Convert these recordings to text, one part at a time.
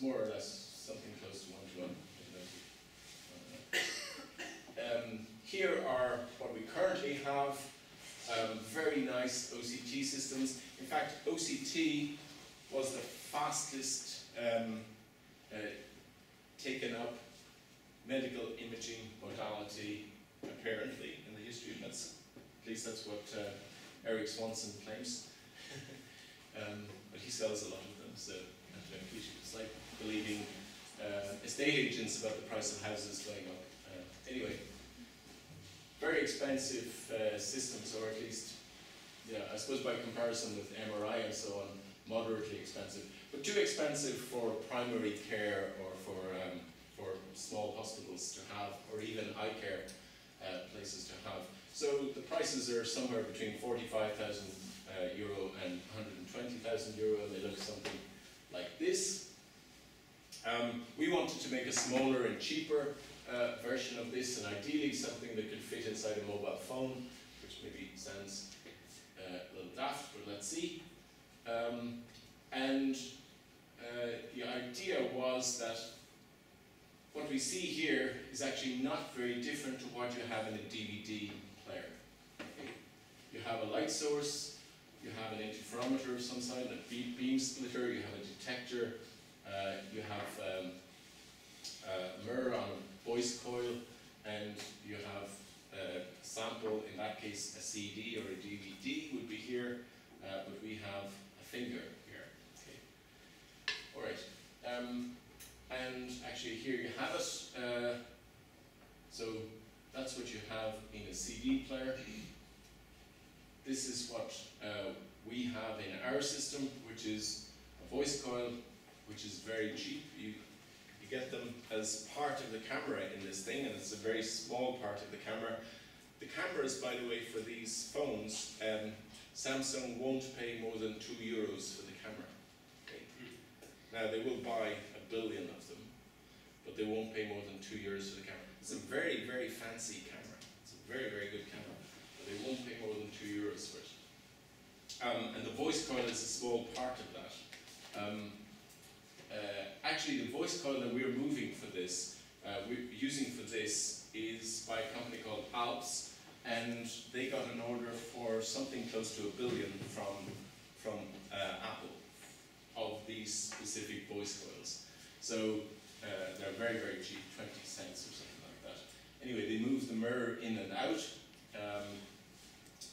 more or less something close to one to one. Um, here are what we currently have, um, very nice OCT systems. In fact, OCT was the fastest um, uh, taken up medical imaging modality, apparently, in the history. of medicine. at least that's what uh, Eric Swanson claims. um, but he sells a lot of them, so I don't know if it's like believing uh, estate agents about the price of houses going up. Uh, anyway, very expensive uh, systems, or at least, yeah, I suppose by comparison with MRI and so on, moderately expensive, but too expensive for primary care or for um, for small hospitals to have, or even eye care uh, places to have. So the prices are somewhere between 45,000 uh, euro and 120,000 euro. They look something like this. Um, we wanted to make a smaller and cheaper uh, version of this, and ideally something that could fit inside a mobile phone, which maybe sounds uh, a little daft, but let's see. Um, and uh, the idea was that what we see here is actually not very different to what you have in a DVD player. Okay. You have a light source, you have an interferometer of some sort, a beam splitter, you have a detector, you have um, a mirror on a voice coil, and you have a sample, in that case a CD or a DVD would be here, uh, but we have a finger here. Okay. All right. Um, and actually here you have it. Uh, so that's what you have in a CD player. This is what uh, we have in our system, which is a voice coil, which is very cheap. You, you get them as part of the camera in this thing, and it's a very small part of the camera. The cameras, by the way, for these phones, um, Samsung won't pay more than two euros for the camera. Okay. Now, they will buy a billion of them, but they won't pay more than two euros for the camera. It's a very, very fancy camera. It's a very, very good camera, but they won't pay more than two euros for it. Um, and the voice coil is a small part of that. Um, actually, the voice coil that we're moving for this, uh, we're using for this, is by a company called Alps, and they got an order for something close to a billion from, from uh, Apple of these specific voice coils. So uh, they're very, very cheap, 20 cents or something like that. Anyway, they move the mirror in and out, um,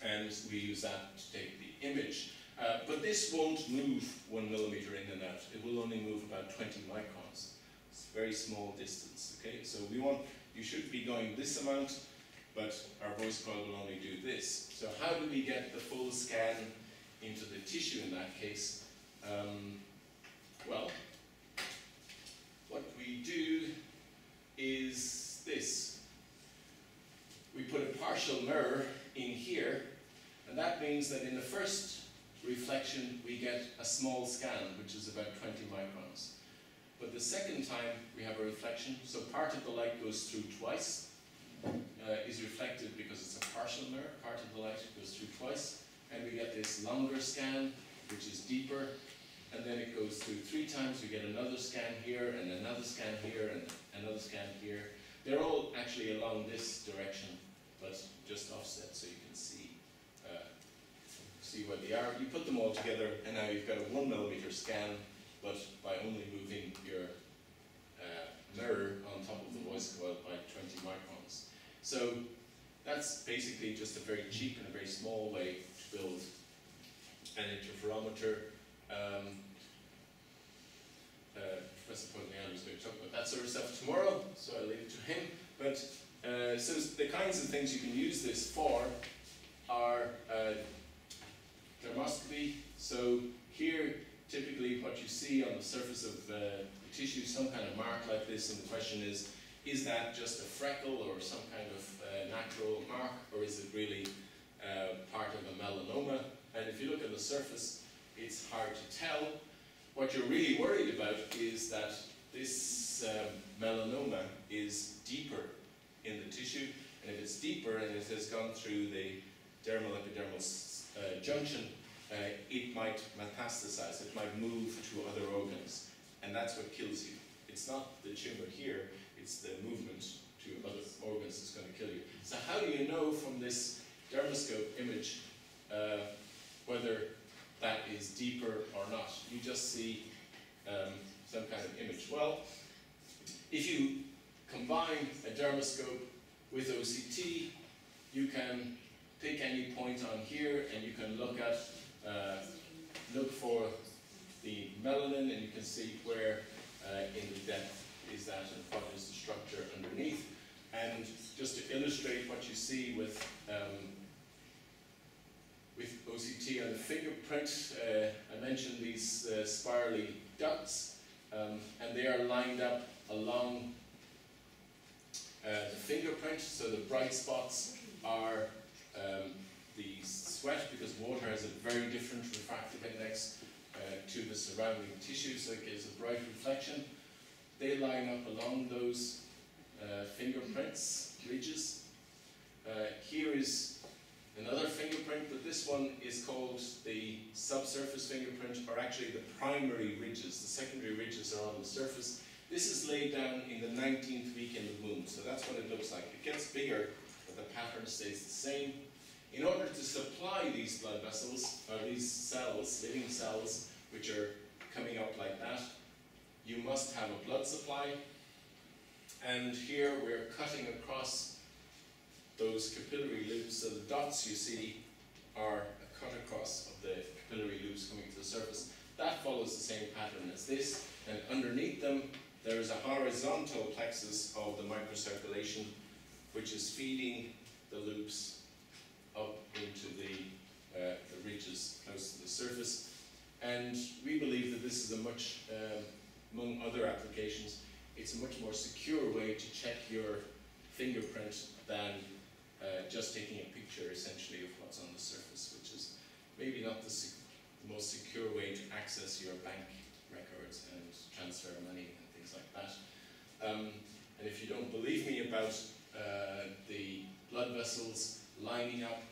and we use that to take the image. Uh, but this won't move one millimeter in and out. It will only move about 20 microns. It's a very small distance, okay? So we want, you should be going this amount, but our voice coil will only do this. So how do we get the full scan into the tissue in that case? Um, well, what we do is this. We put a partial mirror in here, and that means that in the first reflection we get a small scan, which is about 20 microns. But the second time we have a reflection, so part of the light goes through twice, uh, is reflected because it's a partial mirror, part of the light goes through twice, and we get this longer scan, which is deeper, and then it goes through three times, we get another scan here, and another scan here, and another scan here. They're all actually along this direction, but just offset so you can see where they are. You put them all together, and now you've got a one millimeter scan, but by only moving your uh, mirror on top of the voice coil by 20 microns. So that's basically just a very cheap and a very small way to build an interferometer. Um, uh, Professor Podoleanu is going to talk about that sort of stuff tomorrow, so I'll leave it to him. But uh, so the kinds of things you can use this for are uh, dermoscopy. So here, typically what you see on the surface of uh, the tissue, is some kind of mark like this, and the question is, is that just a freckle or some kind of uh, natural mark, or is it really uh, part of a melanoma? And if you look at the surface, it's hard to tell. What you're really worried about is that this um, melanoma is deeper in the tissue, and if it's deeper and it has gone through the dermal epidermal uh, junction, uh, it might metastasize, it might move to other organs. And that's what kills you. It's not the tumor here, it's the movement to other organs that's going to kill you. So how do you know from this dermoscope image uh, whether that is deeper or not? You just see um, some kind of image. Well, if you combine a dermoscope with OCT, you can pick any point on here and you can look at, uh, look for the melanin and you can see where uh, in the depth is that and what is the structure underneath. And just to illustrate what you see with um, with OCT on the fingerprint, uh, I mentioned these uh, spirally ducts, um, and they are lined up along uh, the fingerprint, so the bright spots are um, the sweat, because water has a very different refractive index uh, to the surrounding tissue, so it gives a bright reflection. They line up along those uh, fingerprints, ridges. Uh, here is another fingerprint, but this one is called the subsurface fingerprint, or actually the primary ridges. The secondary ridges are on the surface. This is laid down in the 19th week in the womb, so that's what it looks like. It gets bigger, but the pattern stays the same. In order to supply these blood vessels, or these cells, living cells, which are coming up like that, you must have a blood supply. And here we're cutting across those capillary loops, so the dots you see are a cut across of the capillary loops coming to the surface. That follows the same pattern as this, and underneath them there is a horizontal plexus of the microcirculation which is feeding the loops up into the, uh, the ridges close to the surface. And we believe that this is a much, um, among other applications, it's a much more secure way to check your fingerprint than uh, just taking a picture essentially of what's on the surface, which is maybe not the, the most secure way to access your bank records and transfer money and things like that. Um, and if you don't believe me about uh, the blood vessels lining up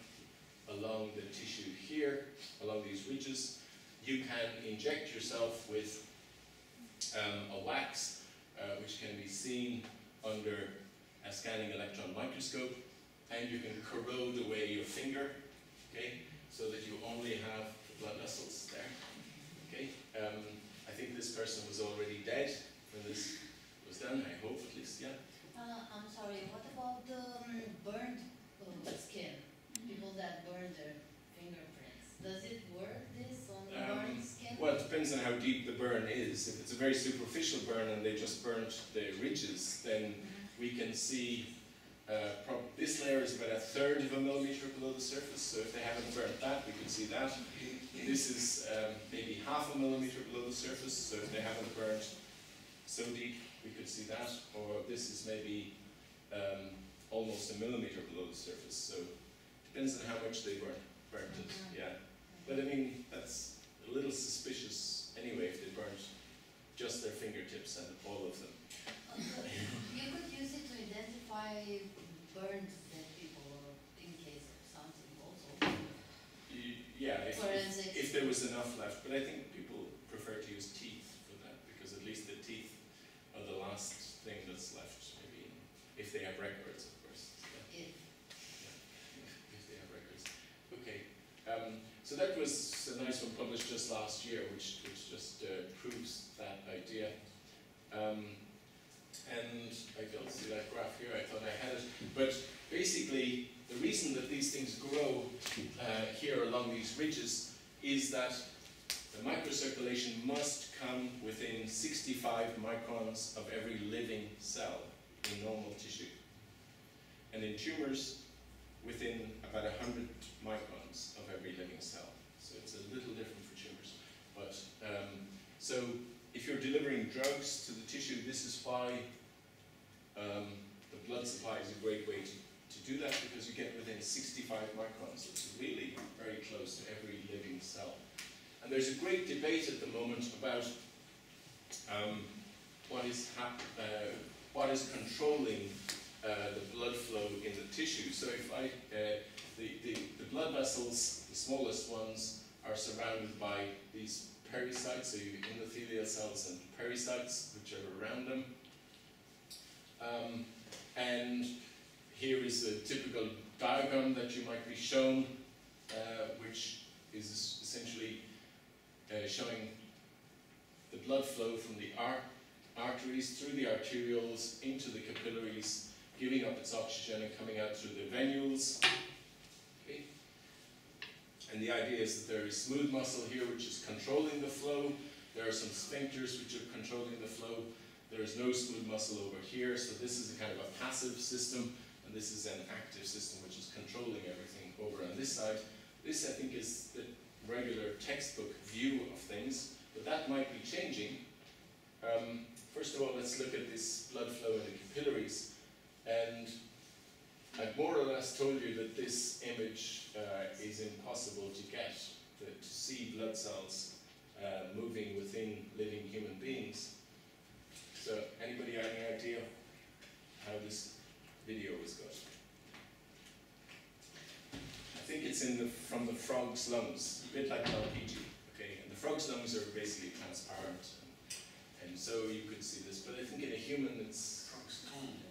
along the tissue here, along these ridges, you can inject yourself with um, a wax uh, which can be seen under a scanning electron microscope and you can corrode away your finger, okay, so that you only have the blood vessels there, okay. Um, I think this person was already dead when this was done, I hope at least, yeah. Uh, I'm sorry, what about the um, burned skin? People that burn their fingerprints. Does it work this on the Um, burned skin? Well, it depends on how deep the burn is. If it's a very superficial burn and they just burnt the ridges, then Mhm. we can see uh, prob- this layer is about a third of a millimeter below the surface, so if they haven't burnt that, we can see that. This is um, maybe half a millimeter below the surface, so if they haven't burnt so deep, we could see that. Or this is maybe almost a millimeter below the surface, so depends on how much they burnt, burnt it, yeah. But I mean, that's a little suspicious anyway if they burnt just their fingertips and all of them. Uh, You could use it to identify burned dead people in case of something also. Yeah, if, if, if there was enough left, but I think people prefer to use teeth for that because at least the teeth are the last thing that's left, maybe, if they have records, of course. Yeah, If if they have records. Okay, um, so that was a nice one published just last year, which, which just uh, proves that idea. Um, and I don't see that graph here, I thought I had it. But basically, the reason that these things grow uh, here along these ridges is that the microcirculation must come within 65 microns of every living cell in normal tissue. And in tumors, within about 100 microns of every living cell. So it's a little different for tumors. But um, so if you're delivering drugs to the tissue, this is why um, the blood supply is a great way to, to do that because you get within 65 microns, It's really very close to every living cell. And there's a great debate at the moment about um, what is uh, what is controlling the blood flow in the tissue. So if I, uh, the, the, the blood vessels, the smallest ones, are surrounded by these pericytes, so you have endothelial cells and pericytes, which are around them. Um, and here is a typical diagram that you might be shown, uh, which is essentially uh, showing the blood flow from the ar arteries through the arterioles into the capillaries, giving up its oxygen and coming out through the venules. Okay. And the idea is that there is smooth muscle here which is controlling the flow. There are some sphincters which are controlling the flow. There is no smooth muscle over here, so this is a kind of a passive system, and this is an active system which is controlling everything over on this side. This, I think, is the regular textbook view of things, but that might be changing. Um, first of all, let's look at this blood flow in the capillaries. And I've more or less told you that this image uh, is impossible to get, to, to see blood cells uh, moving within living human beings. So, anybody have any idea how this video was got? I think it's in the, from the frog's lungs, a bit like LPG, okay? And the frog's lungs are basically transparent, and, and so you could see this. But I think in a human, it's Frog's tongue.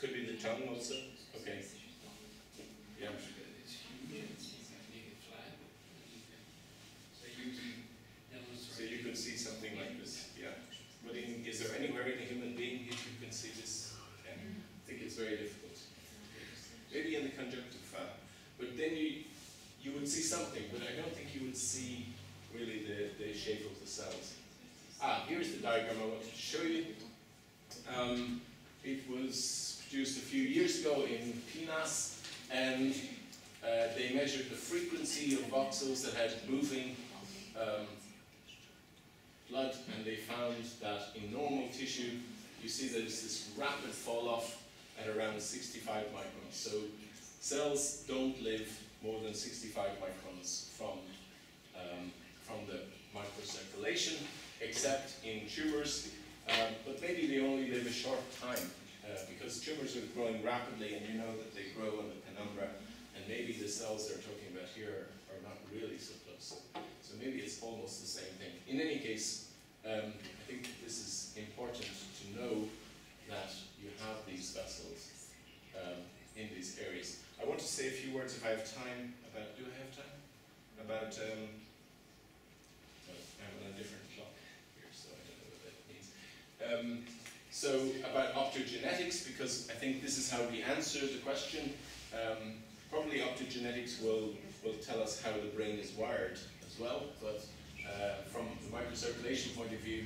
Could be the tongue also. Okay, yeah. So you could see something like this, yeah. But in, is there anywhere in a human being you you can see this? I think it's very difficult. Maybe in the conjunctive fat. But then you, you would see something, but I don't think you would see really the, the shape of the cells. Ah, here's the diagram I wanted to show you. Um, it was produced a few years ago in PNAS, and uh, they measured the frequency of voxels that had moving um, blood, and they found that in normal tissue, you see there's this rapid fall off at around 65 microns. So cells don't live more than 65 microns from, um, from the microcirculation, except in tumors, um, but maybe they only live a short time, uh, because tumors are growing rapidly, and you know that they grow in the penumbra, and maybe the cells they're talking about here are not really so close. So maybe it's almost the same thing. In any case, um, I think this is important to know that you have these vessels um, in these areas. I want to say a few words if I have time about, do I have time? About, um, I'm on a different clock here, so I don't know what that means. So about optogenetics, because I think this is how we answer the question. Um, probably optogenetics will, will tell us how the brain is wired as well, but uh, from the microcirculation point of view,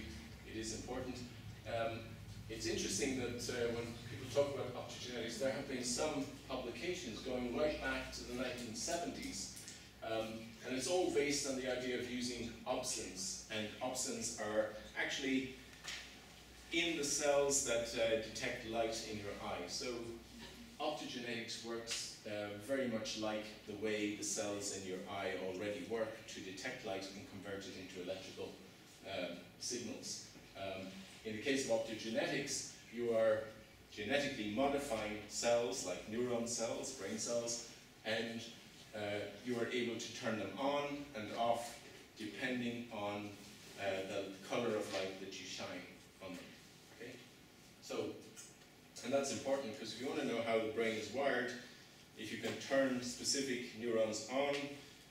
it is important. Um, it's interesting that uh, when people talk about optogenetics, there have been some publications going right back to the 1970s, um, and it's all based on the idea of using opsins, and opsins are actually in the cells that uh, detect light in your eye. So optogenetics works uh, very much like the way the cells in your eye already work to detect light and convert it into electrical um, signals. Um, in the case of optogenetics, you are genetically modifying cells like neuron cells, brain cells, and uh, you are able to turn them on and off depending on uh, the color of light that you shine? So, and that's important because if you want to know how the brain is wired, if you can turn specific neurons on,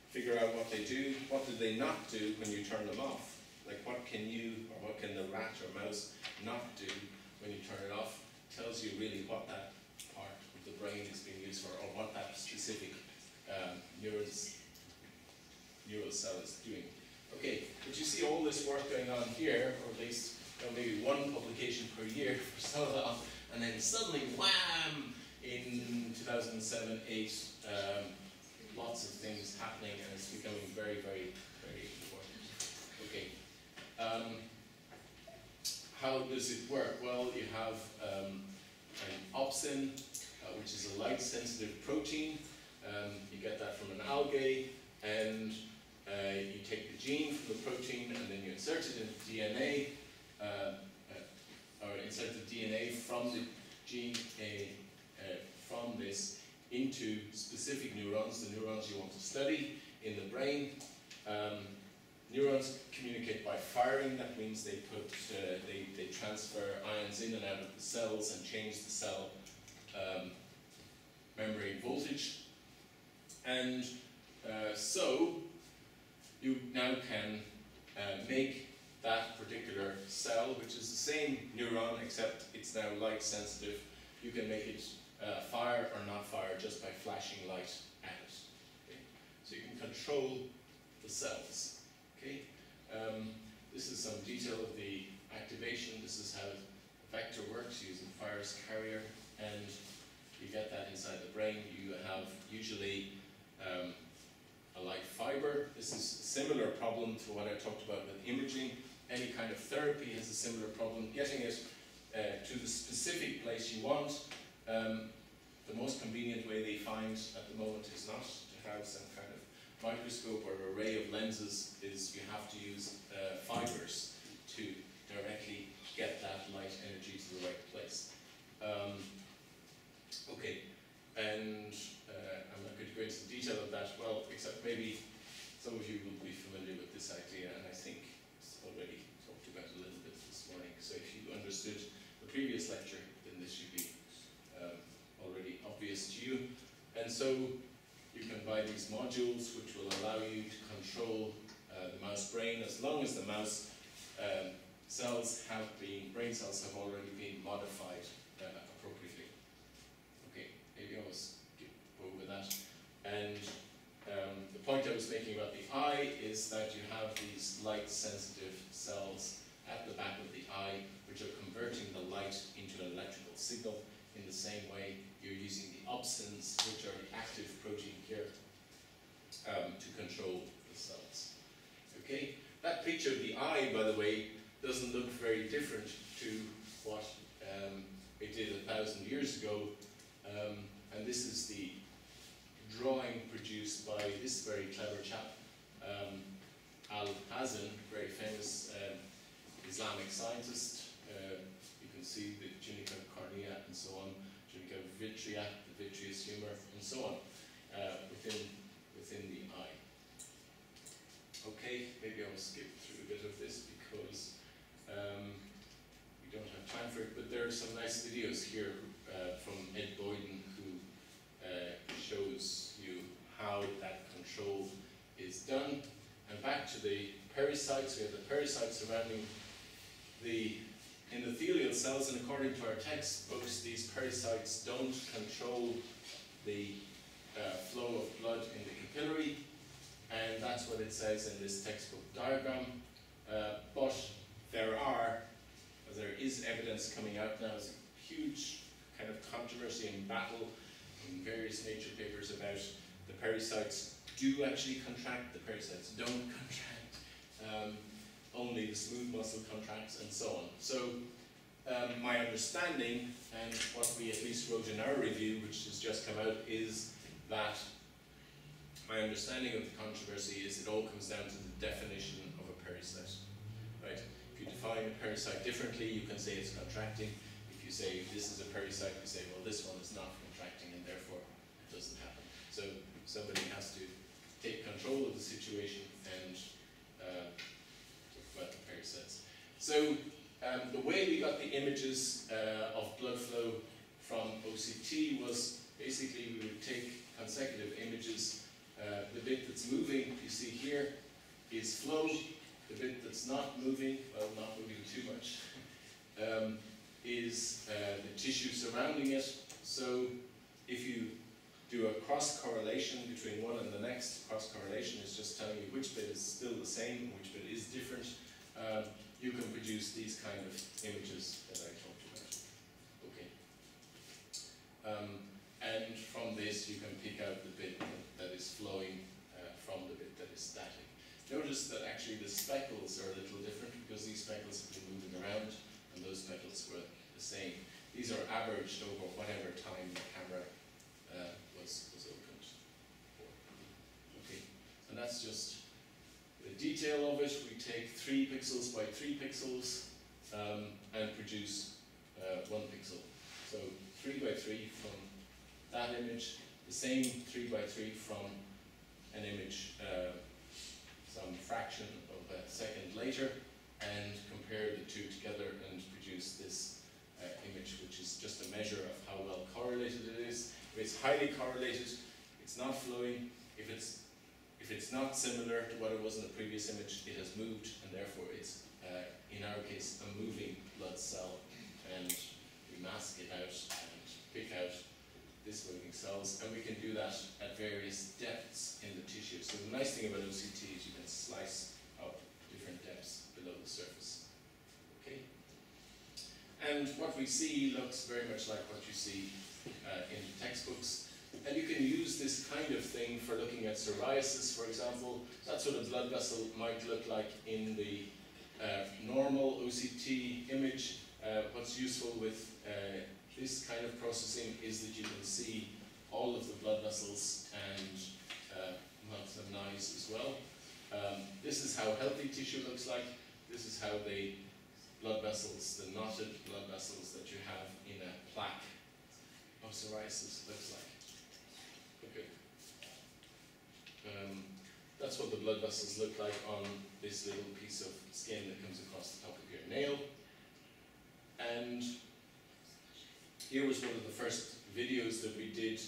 figure out what they do, what do they not do when you turn them off? Like what can you or what can the rat or mouse not do when you turn it off? Tells you really what that part of the brain is being used for or what that specific um, neurons, neural cell is doing. Okay, but you see all this work going on here, or at least maybe one publication per year for so long, and then suddenly, wham, in 2007, 8, um, lots of things happening, and it's becoming very, very, very important. Okay. Um, how does it work? Well, you have um, an opsin, uh, which is a light-sensitive protein. Um, you get that from an algae, and uh, you take the gene from the protein, and then you insert it into DNA, or insert the DNA from the gene uh, from this into specific neurons, the neurons you want to study in the brain. Um, Neurons communicate by firing, that means they put, uh, they, they transfer ions in and out of the cells and change the cell um, membrane voltage. And uh, so, you now can uh, make that particular cell, which is the same neuron except it's now light sensitive, you can make it uh, fire or not fire just by flashing light at it. Okay? So you can control the cells. Okay? Um, this is some detail of the activation. This is how the vector works using virus carrier, and you get that inside the brain. You have usually um, a light fiber. This is a similar problem to what I talked about with imaging. Any kind of therapy has a similar problem. Getting it uh, to the specific place you want. Um, the most convenient way they find at the moment is not to have some kind of microscope or array of lenses is you have to use uh, fibers to directly get that light energy to the right place. Um, okay, and uh, I'm not going to go into the detail of that, well, except maybe some of you will be familiar with this idea, and I think it's already talked about a little bit this morning. So if you understood the previous lecture, then this should be um, already obvious to you. And so you can buy these modules which will allow you to control uh, the mouse brain as long as the mouse um, cells have been, brain cells have already been modified uh, appropriately. Okay, maybe I was over that. And um, the point I was making about the eye is that you have these light sensitive cells at the back of the eye which are converting the light into an electrical signal in the same way you're using the opsins, which are the active protein here, um, to control the cells. Okay, that picture of the eye, by the way, doesn't look very different to what um, it did a thousand years ago. Um, and this is the drawing produced by this very clever chap, um, Al Hazen, very famous um, Islamic scientist. Uh, you can see the tunica cornea and so on, tunica vitrea, the vitreous humor, and so on, uh, within, within the eye. Okay, maybe I'll skip through a bit of this because um, we don't have time for it, but there are some nice videos here uh, from Ed Boyden who uh, shows you how that control is done. And back to the pericytes, we have the pericytes surrounding the endothelial cells, and according to our textbooks, these pericytes don't control the uh, flow of blood in the capillary, and that's what it says in this textbook diagram. Uh, but there are, there is evidence coming out now, it's a huge kind of controversy and battle in various nature papers about the pericytes do actually contract, the pericytes don't contract. Um, only the smooth muscle contracts and so on. So um, my understanding, and what we at least wrote in our review, which has just come out, is that my understanding of the controversy is it all comes down to the definition of a pericyte. Right? If you define a pericyte differently, you can say it's contracting. If you say this is a pericyte, you say, well, this one is not contracting, and therefore it doesn't happen. So somebody has to take control of the situation and uh, talk about the pericytes. So um, the way we got the images uh, of blood flow from OCT was basically we would take consecutive images. Uh, the bit that's moving, you see here, is flow. The bit that's not moving, well, not moving too much, um, is uh, the tissue surrounding it. So if you do a cross correlation between one and the next, cross correlation is just telling you which bit is still the same which bit is different. Um, you can produce these kind of images that I talked about. Okay. Um, and from this you can pick out the bit that is flowing uh, from the bit that is static. Notice that actually the speckles are a little different because these speckles have been moving around and those speckles were the same. These are averaged over whatever time the camera uh, was, was opened. Okay, and that's just detail of it. We take three pixels by three pixels um, and produce uh, one pixel. So three by three from that image, the same three by three from an image, uh, some fraction of a second later and compare the two together and produce this uh, image, which is just a measure of how well correlated it is. If it's highly correlated, it's not flowing. If it's if it's not similar to what it was in the previous image, it has moved, and therefore it's, uh, in our case, a moving blood cell. And we mask it out and pick out this moving cells, and we can do that at various depths in the tissue. So the nice thing about OCT is you can slice up different depths below the surface. Okay? And what we see looks very much like what you see uh, in textbooks. And you can use this kind of thing for looking at psoriasis, for example. That's what a blood vessel might look like in the uh, normal OCT image. Uh, what's useful with uh, this kind of processing is that you can see all of the blood vessels and uh, some nice as well. Um, this is how healthy tissue looks like. This is how the blood vessels, the knotted blood vessels that you have in a plaque of psoriasis looks like. Okay. Um, that's what the blood vessels look like on this little piece of skin that comes across the top of your nail. And here was one of the first videos that we did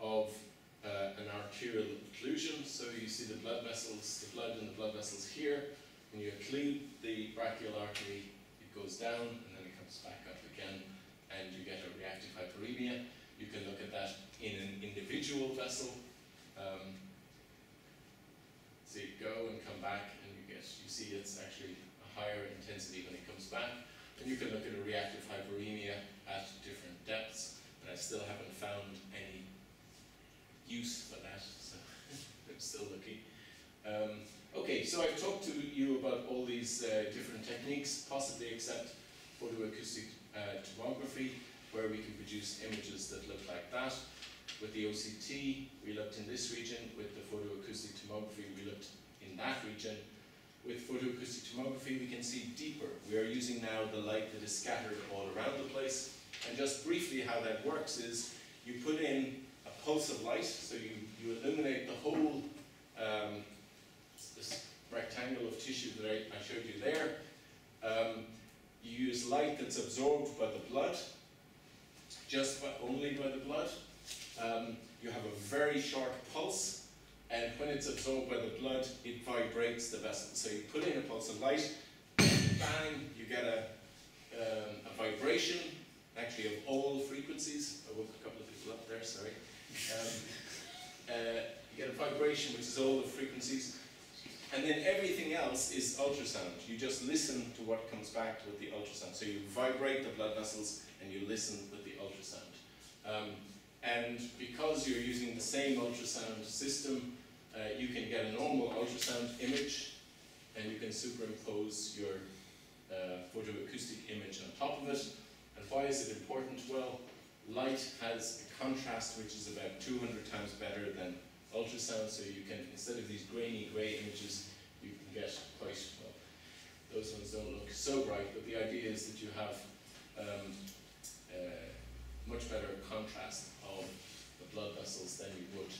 of uh, an arterial occlusion. So you see the blood vessels, the blood in the blood vessels here. When you occlude the brachial artery, it goes down and then it comes back up again and you get a reactive hyperemia. You can look at that in an individual vessel. Um, and come back and you get, you see it's actually a higher intensity when it comes back. And you can look at a reactive hyperemia at different depths, but I still haven't found any use for that, so I'm still looking. Um, okay, so I've talked to you about all these uh, different techniques, possibly except photoacoustic uh, tomography, where we can produce images that look like that. With the OCT, we looked in this region. With the photoacoustic tomography, we looked in that region. With photoacoustic tomography, we can see deeper. We are using now the light that is scattered all around the place. And just briefly how that works is you put in a pulse of light, so you, you illuminate the whole um, this rectangle of tissue that I, I showed you there. Um, you use light that's absorbed by the blood, just by, only by the blood. Um, you have a very short pulse, and when it's absorbed by the blood, it vibrates the vessel. So you put in a pulse of light, bang, you get a, um, a vibration, actually of all frequencies. I woke a couple of people up there, sorry. Um, uh, you get a vibration, which is all the frequencies. And then everything else is ultrasound. You just listen to what comes back with the ultrasound. So you vibrate the blood vessels and you listen with the ultrasound. Um, and because you're using the same ultrasound system, uh, you can get a normal ultrasound image and you can superimpose your uh, photoacoustic image on top of it. And why is it important? Well, light has a contrast which is about 200 times better than ultrasound, so you can, instead of these grainy grey images, you can get quite, well, those ones don't look so bright, but the idea is that you have um, much better contrast of the blood vessels than you would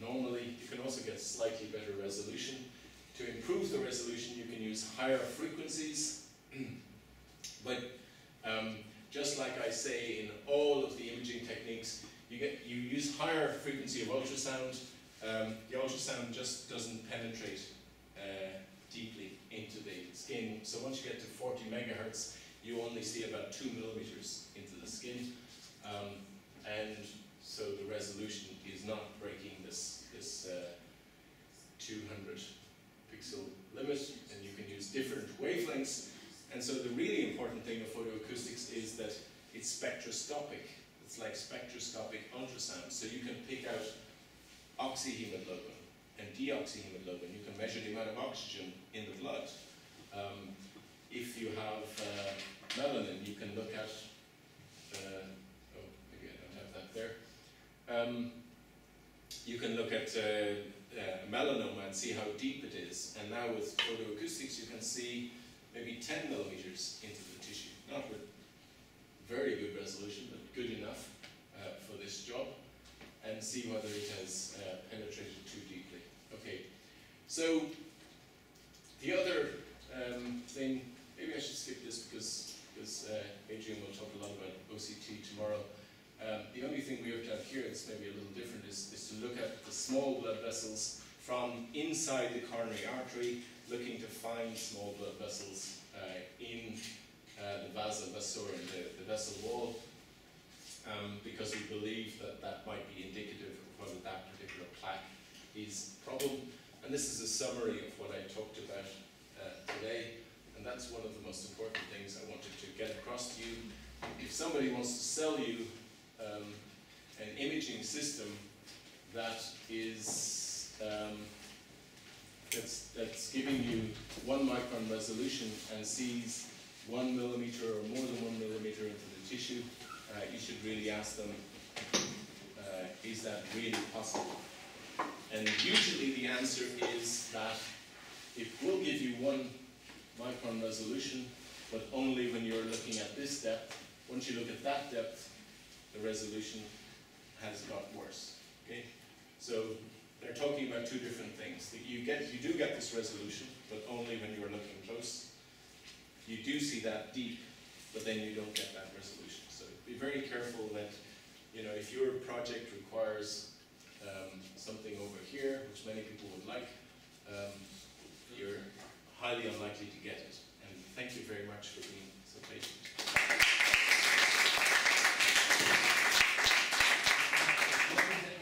normally. You can also get slightly better resolution. To improve the resolution, you can use higher frequencies, but um, just like I say in all of the imaging techniques, you, get, you use higher frequency of ultrasound, um, the ultrasound just doesn't penetrate uh, deeply into the skin. So once you get to 40 megahertz, you only see about two millimeters into the skin. Um, and so the resolution is not breaking this, this uh, 200 pixel limit, and you can use different wavelengths. And so the really important thing of photoacoustics is that it's spectroscopic. It's like spectroscopic ultrasound. So you can pick out oxyhemoglobin and deoxyhemoglobin. You can measure the amount of oxygen in the blood. Um, if you have uh, melanin, you can look at, uh, oh, maybe I don't have that there. Um, you can look at uh, uh, melanoma and see how deep it is. And now with photoacoustics, you can see maybe 10 millimeters into the tissue. Not with very good resolution, but good enough uh, for this job and see whether it has uh, penetrated too deeply. Okay, so the other um, thing, maybe I should skip this because, because uh, Adrian will talk a lot about OCT tomorrow. Um, the only thing we have done here that's maybe a little different is, is to look at the small blood vessels from inside the coronary artery, looking to find small blood vessels uh, in uh, the vasa vasorum, the, the vessel wall, um, because we believe that that might be indicative of whether that particular plaque is a problem. And this is a summary of what I talked about uh, today, and that's one of the most important things I wanted to get across to you. If somebody wants to sell you um, an imaging system that is um, that's, that's giving you one micron resolution and sees one millimeter or more than one millimeter into the tissue, uh, you should really ask them, uh, is that really possible? And usually the answer is that it will give you one micron resolution, but only when you're looking at this depth. Once you look at that depth, the resolution has got worse. Okay? So they're talking about two different things. You get you do get this resolution, but only when you're looking close. You do see that deep, but then you don't get that resolution. Be very careful that you know if your project requires um, something over here, which many people would like, um, you're highly unlikely to get it. And thank you very much for being so patient.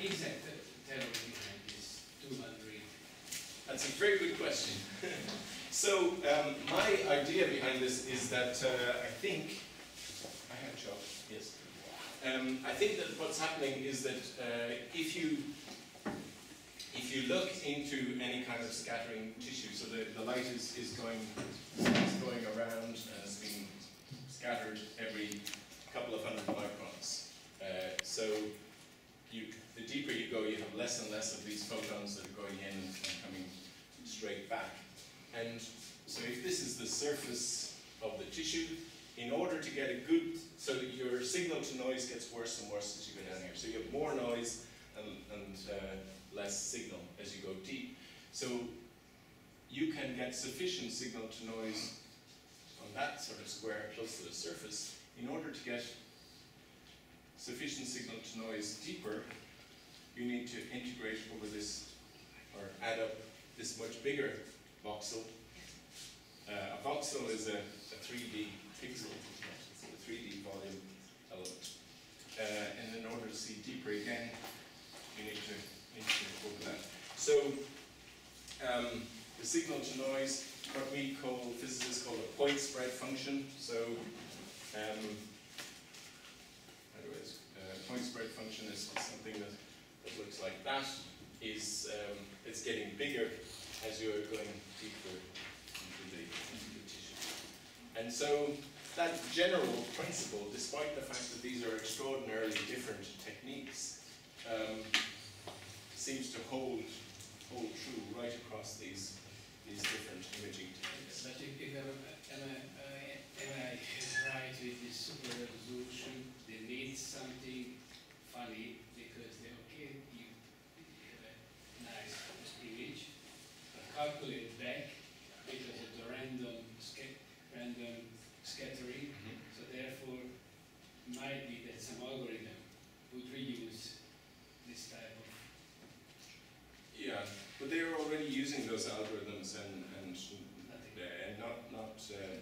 Exact behind this two-hundred? That's a very good question. so um, my idea behind this is that uh, I think I have a job. Um, I think that what's happening is that uh, if you if you look into any kind of scattering tissue, so the, the light is, is going is going around and it's being scattered every couple of hundred microns. Uh, so you, the deeper you go, you have less and less of these photons that are going in and coming straight back. And so if this is the surface of the tissue, in order to get a good, so that your signal to noise gets worse and worse as you go down here. So you have more noise and, and uh, less signal as you go deep. So you can get sufficient signal to noise on that sort of square close to the surface in order to get sufficient signal to noise deeper, you need to integrate over this, or add up this much bigger voxel. Uh, a voxel is a, a 3D pixel, a 3D volume element. Uh, and in order to see deeper again, you need to integrate over that. So, um, the signal to noise, what we call, physicists call a point spread function. So, um, Anyways, uh, point spread function is something that, that looks like that. Is um, it's getting bigger as you are going deeper into the, into the tissue. And so that general principle, despite the fact that these are extraordinarily different techniques, um, seems to hold hold true right across these these different imaging techniques. But if, if am, am, I, uh, right with this super resolution, they need something funny because they okay, you, you have a nice image, but calculate back because of the random sca- random scattering. So therefore, might be that some algorithm would reuse this type of Yeah, but they are already using those algorithms and and nothing. and not not uh,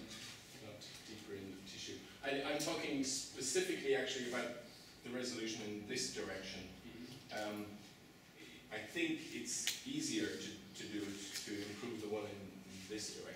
not deeper in the tissue. I, I'm talking specifically actually about the resolution in this direction. Um, I think it's easier to, to do it to improve the one in this direction.